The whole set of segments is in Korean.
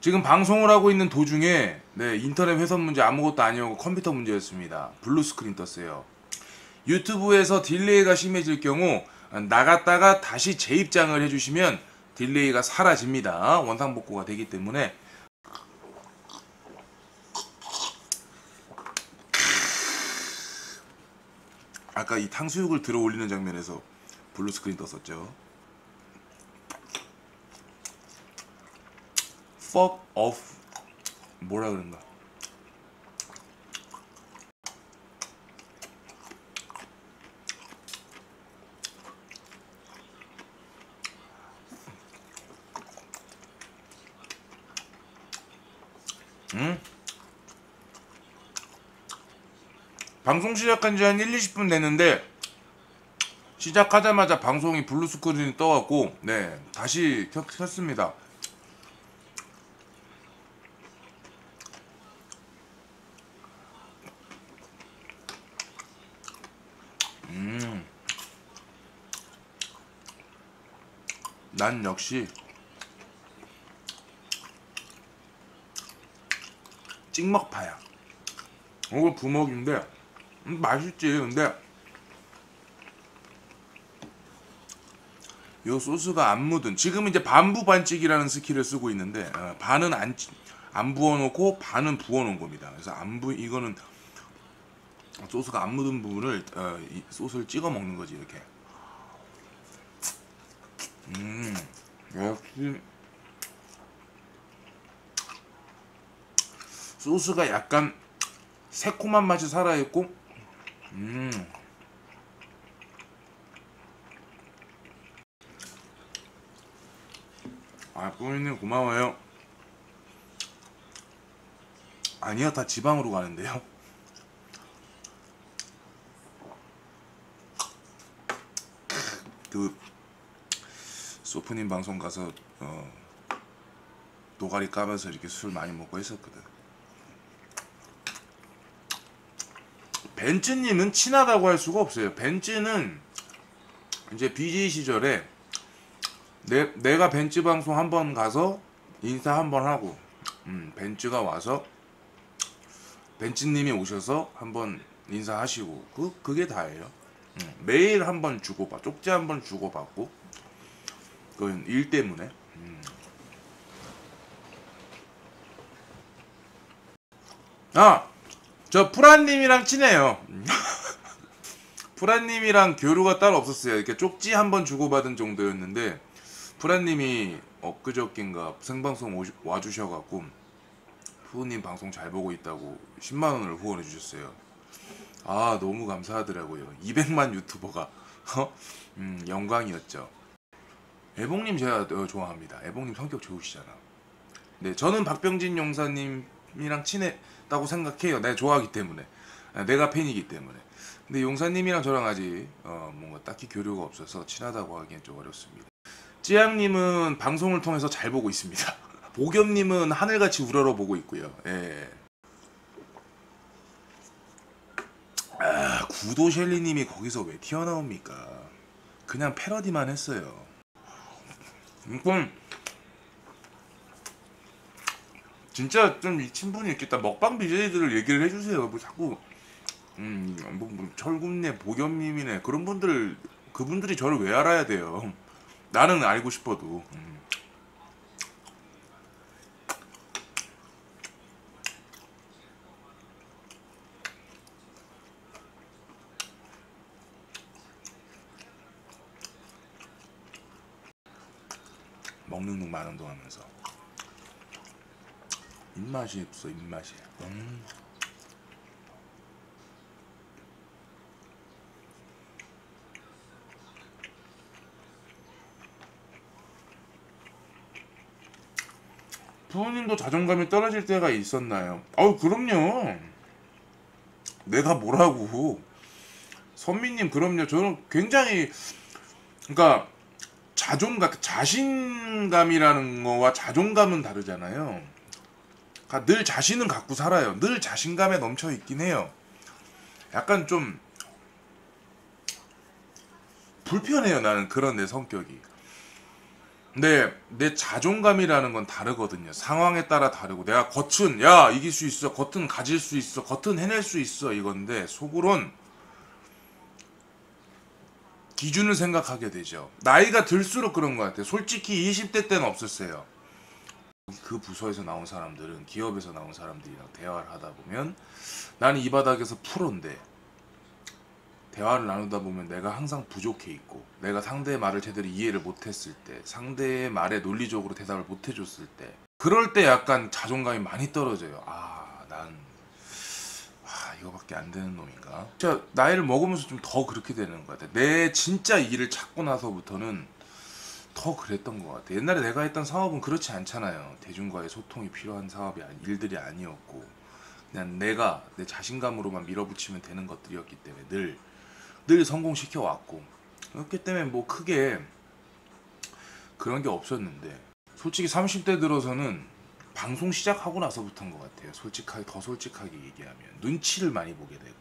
지금 방송을 하고 있는 도중에 네, 인터넷 회선 문제 아무것도 아니었고 컴퓨터 문제였습니다. 블루 스크린 떴어요. 유튜브에서 딜레이가 심해질 경우 나갔다가 다시 재입장을 해주시면 딜레이가 사라집니다. 원상 복구가 되기 때문에 아까 이 탕수육을 들어 올리는 장면에서 블루 스크린 떴었죠. Fuck off. 뭐라 그런가? 음? 방송 시작한 지 한 1, 20분 됐는데 시작하자마자 방송이 블루 스크린이 떠갖고 네 다시 켰, 켰습니다 난 역시 찍먹파야. 이거 부먹인데 음, 맛있지. 근데 요 소스가 안 묻은 지금 이제 반부 반찍이라는 스킬을 쓰고 있는데 어, 반은 안, 안 부어놓고 반은 부어놓은 겁니다. 그래서 안 부 이거는 소스가 안 묻은 부분을 어, 이 소스를 찍어 먹는 거지 이렇게. 음 역시 소스가 약간 새콤한 맛이 살아 있고 음. 아 뿌리님 고마워요. 아니요 다 지방으로 가는데요. 그 소프님 방송 가서 어, 노가리 까면서 이렇게 술 많이 먹고 했었거든. 벤츠님은 친하다고 할 수가 없어요. 벤츠는 이제 BJ 시절에 내, 내가 벤츠 방송 한 번 가서 인사 한 번 하고 음, 벤츠가 와서 벤츠님이 오셔서 한번 인사하시고 그 그게 다예요. 음, 매일 한번 주고받 쪽지 한번 주고받고 그건 일 때문에. 음. 아 저 프란님이랑 친해요. 프란님이랑 교류가 따로 없었어요. 이렇게 쪽지 한 번 주고받은 정도였는데 프란님이 엊그저께인가 생방송 오시, 와주셔갖고 푸우님 방송 잘 보고 있다고 10만원을 후원해 주셨어요. 아 너무 감사하더라고요. 200만 유튜버가. 어? 음, 영광이었죠 애봉님 제가 어, 좋아합니다. 애봉님 성격 좋으시잖아. 네 저는 박병진 용사님이랑 친했다고 생각해요. 내가 좋아하기 때문에. 아, 내가 팬이기 때문에. 근데 용사님이랑 저랑 아직 어, 뭔가 딱히 교류가 없어서 친하다고 하기엔 좀 어렵습니다. 찌양님은 방송을 통해서 잘 보고 있습니다. 보겸님은 하늘같이 우러러 보고 있고요. 예. 아, 구도 셸리님이 거기서 왜 튀어나옵니까? 그냥 패러디만 했어요. 이건 진짜 좀 이 친분이 있겠다. 먹방 BJ들을 얘기를 해주세요. 뭐 자꾸 음, 뭐, 뭐 철군네, 보겸님이네 그런 분들 그분들이 저를 왜 알아야 돼요? 나는 알고 싶어도. 음. 먹는 둥 마는 둥 하면서. 입맛이 없어 입맛이. 음. 부모님도 자존감이 떨어질 때가 있었나요? 아우 그럼요. 내가 뭐라고. 선미님 그럼요. 저는 굉장히 그러니까 자존감, 자신감이라는 거와 자존감은 다르잖아요. 그러니까 늘 자신은 갖고 살아요. 늘 자신감에 넘쳐 있긴 해요. 약간 좀 불편해요. 나는 그런 내 성격이. 근데 내 자존감이라는 건 다르거든요. 상황에 따라 다르고 내가 겉은 야 이길 수 있어, 겉은 가질 수 있어, 겉은 해낼 수 있어 이건데 속으론 기준을 생각하게 되죠. 나이가 들수록 그런 것 같아요. 솔직히 20대 때는 없었어요. 그 부서에서 나온 사람들은 기업에서 나온 사람들이랑 대화를 하다 보면 나는 이 바닥에서 프로인데 대화를 나누다 보면 내가 항상 부족해 있고 내가 상대의 말을 제대로 이해를 못했을 때 상대의 말에 논리적으로 대답을 못해줬을 때 그럴 때 약간 자존감이 많이 떨어져요 아, 이거밖에 안 되는 놈인가? 진짜 나이를 먹으면서 좀 더 그렇게 되는 것 같아. 내 진짜 일을 찾고 나서부터는 더 그랬던 것 같아. 옛날에 내가 했던 사업은 그렇지 않잖아요. 대중과의 소통이 필요한 사업이 일들이 아니었고. 그냥 내가 내 자신감으로만 밀어붙이면 되는 것들이었기 때문에 늘늘 성공시켜 왔고. 그렇기 때문에 뭐 크게 그런 게 없었는데. 솔직히 30대 들어서는 방송 시작하고 나서부터인 것 같아요. 솔직하게 더 솔직하게 얘기하면 눈치를 많이 보게 되고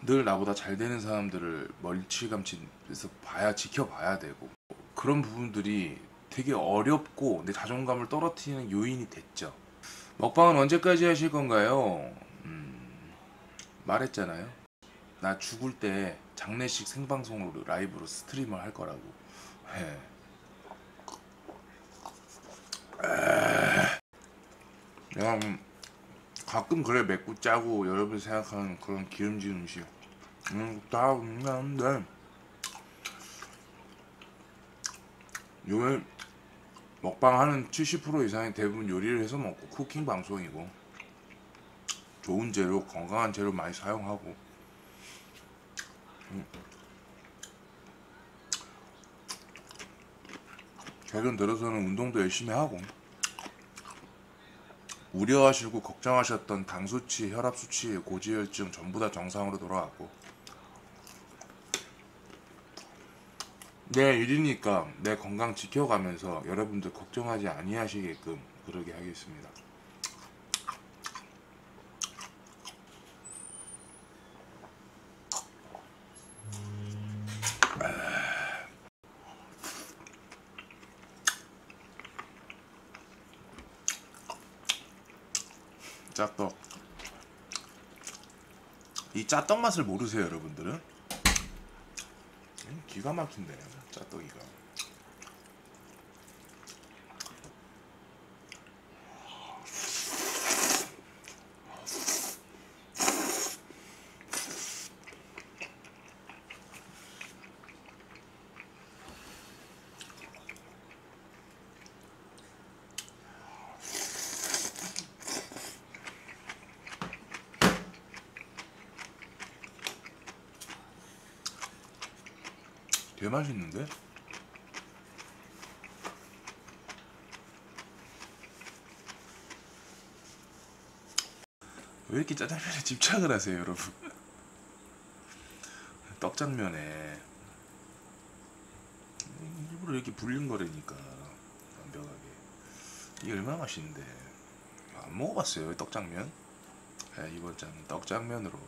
늘 나보다 잘 되는 사람들을 멀치감치해서 봐야 지켜봐야 되고 그런 부분들이 되게 어렵고 내 자존감을 떨어뜨리는 요인이 됐죠. 먹방은 언제까지 하실 건가요? 음, 말했잖아요. 나 죽을 때 장례식 생방송으로 라이브로 스트리머 할 거라고. 예. 내가 음, 가끔 그래 맵고 짜고 여러분이 생각하는 그런 기름진 음식. 음, 다 음는데. 요새 먹방 하는 70% 이상이 대부분 요리를 해서 먹고 쿠킹 방송이고 좋은 재료 건강한 재료 많이 사용하고. 최근 들어서는 운동도 열심히 하고 우려하시고 걱정하셨던 당 수치, 혈압 수치, 고지혈증 전부 다 정상으로 돌아왔고 내 일이니까 내 건강 지켜가면서 여러분들 걱정하지 아니하시게끔 그러게 하겠습니다. 짜떡. 이 짜떡 맛을 모르세요, 여러분들은? 음, 기가 막힌데, 짜떡이가. 되게 맛있는데? 왜 이렇게 짜장면에 집착을 하세요, 여러분? 떡장면에 일부러 이렇게 불린 거라니까 완벽하게 이게 얼마나 맛있는데 안 먹어봤어요, 떡장면? 네, 이번 장 떡장면으로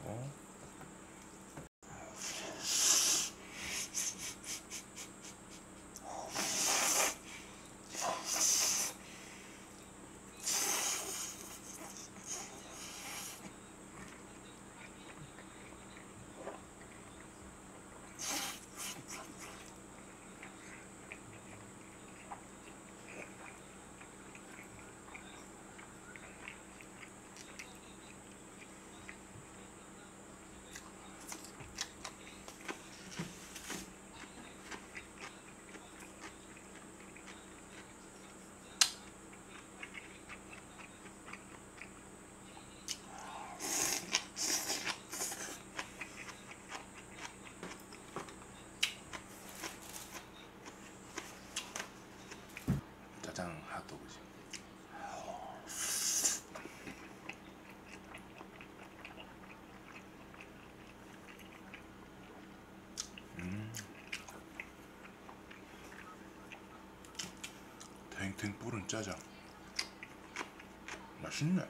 짜장 핫도그지. 음. 뿌른 짜장. 맛있네.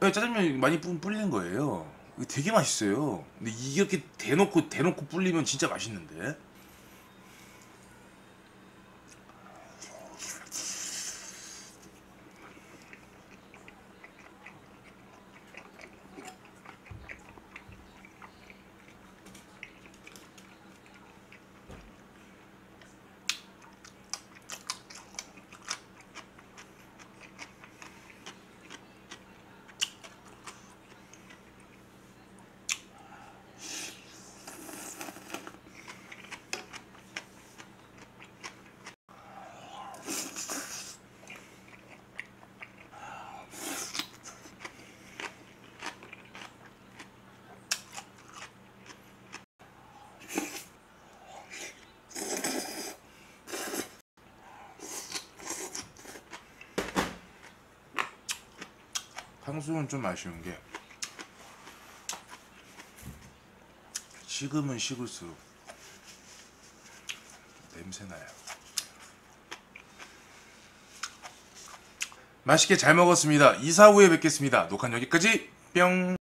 네, 짜장면이 많이 뿌- 불린 거예요. 되게 맛있어요. 근데 이렇게 대놓고 대놓고 불리면 진짜 맛있는데. 탕수육은 좀 아쉬운 게 식으면 식을수록 냄새 나요. 맛있게 잘 먹었습니다. 이사 후에 뵙겠습니다. 녹화 여기까지 뿅.